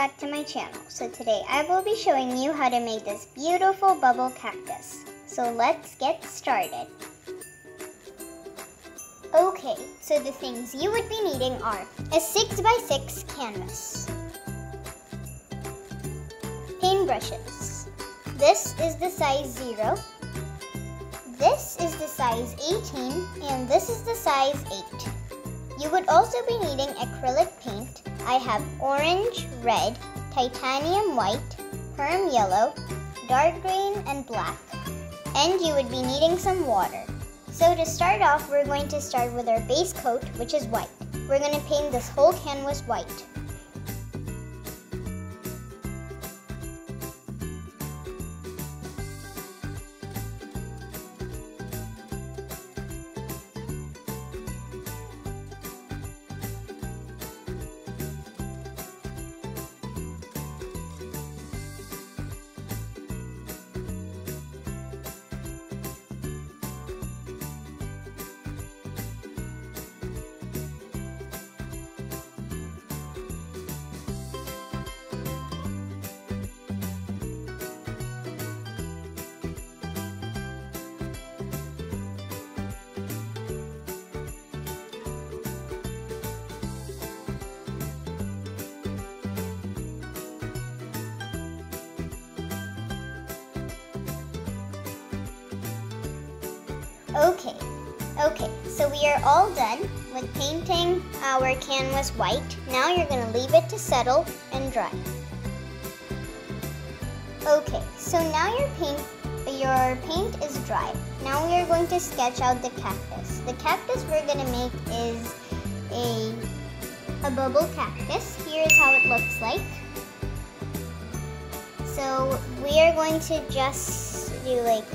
back to my channel. So today I will be showing you how to make this beautiful bubble cactus. So let's get started. Okay, so the things you would be needing are a 6x6 canvas, paintbrushes, this is the size 0, this is the size 18, and this is the size 8. You would also be needing acrylic paint. I have orange, red, titanium white, perm yellow, dark green, and black. And you would be needing some water. So to start off, we're going to start with our base coat, which is white. We're going to paint this whole canvas white. Okay, okay, so we are all done with painting our canvas white. Now you're gonna leave it to settle and dry. Okay, so now your paint, your paint is dry. Now we are going to sketch out the cactus. The cactus we're gonna make is a, a bubble cactus. Here's how it looks like. So we are going to just do like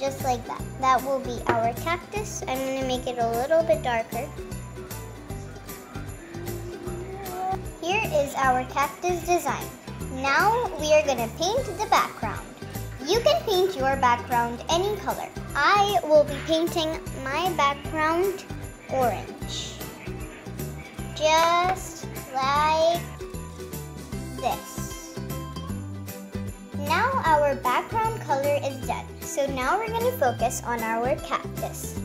just like that. That will be our cactus. I'm going to make it a little bit darker. Here is our cactus design. Now we are going to paint the background. You can paint your background any color. I will be painting my background orange. Just like this. Now our background color is done. So now we're going to focus on our cactus.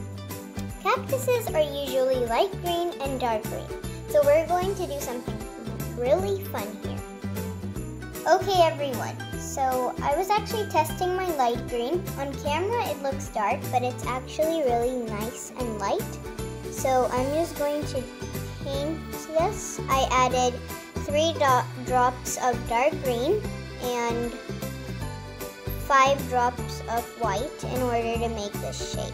Cactuses are usually light green and dark green. So we're going to do something really fun here. Okay everyone, so I was actually testing my light green. On camera it looks dark, but it's actually really nice and light. So I'm just going to paint this. I added three drops of dark green and five drops of white in order to make this shape.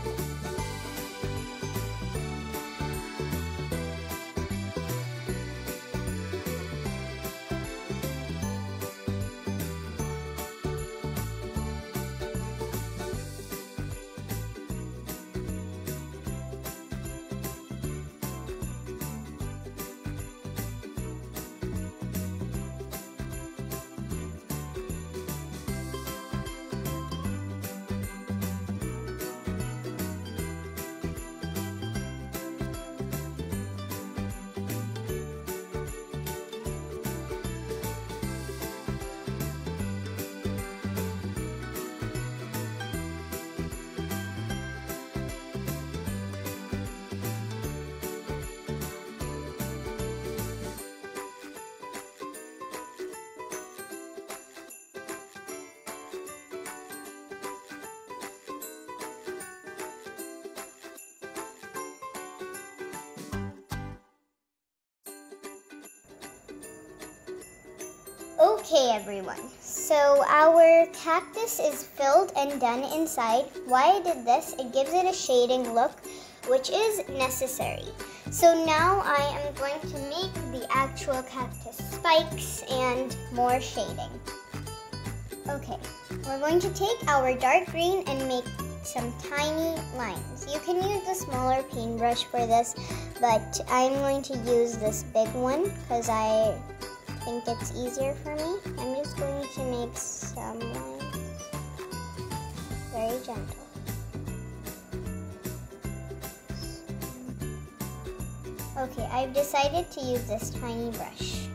Okay everyone, so our cactus is filled and done inside. Why I did this, it gives it a shading look which is necessary. So now I am going to make the actual cactus spikes and more shading. Okay, we're going to take our dark green and make some tiny lines. You can use the smaller paintbrush for this, but I'm going to use this big one because I think it's easier for me. I'm just going to make some lines. Very gentle. Okay, I've decided to use this tiny brush.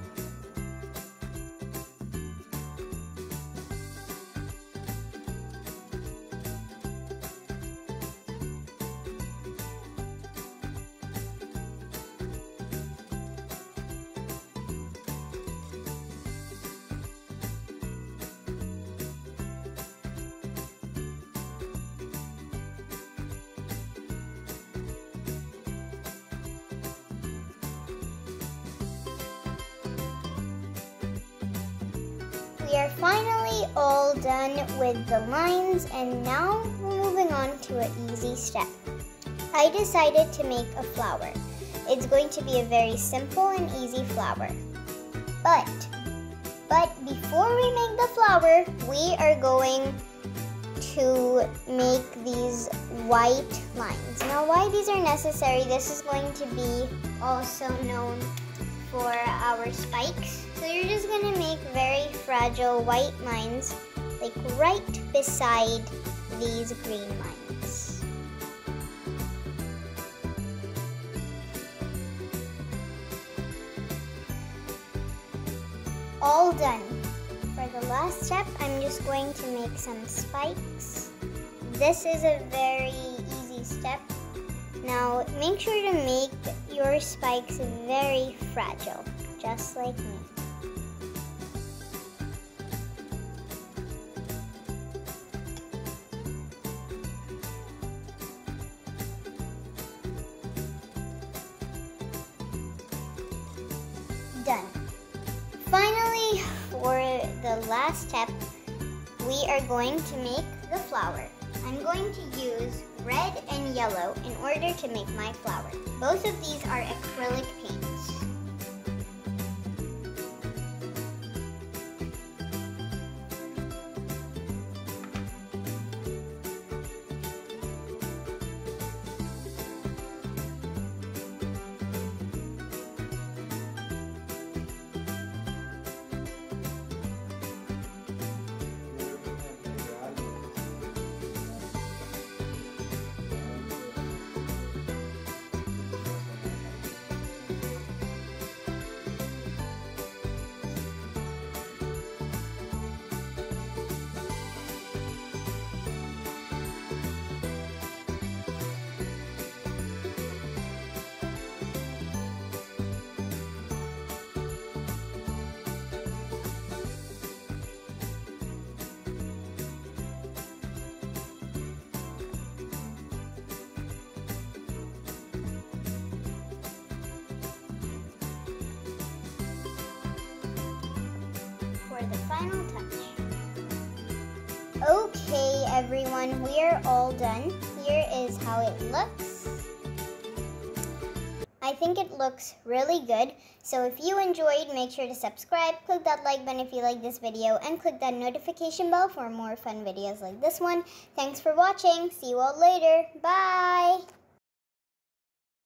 We are finally all done with the lines and now we're moving on to an easy step. I decided to make a flower. It's going to be a very simple and easy flower. But, but before we make the flower, we are going to make these white lines. Now why these are necessary, this is going to be also known for our spikes. So you're just gonna make very fragile white lines like right beside these green lines. All done. For the last step, I'm just going to make some spikes. This is a very easy step. Now, make sure to make your spikes very fragile, just like me. Done. Finally, for the last step, we are going to make the flower. I'm going to use red and yellow in order to make my flower. Both of these are acrylic paints. Final touch. Okay, everyone, we are all done. Here is how it looks. I think it looks really good. So if you enjoyed, make sure to subscribe, click that like button if you like this video, and click that notification bell for more fun videos like this one. Thanks for watching. See you all later. Bye!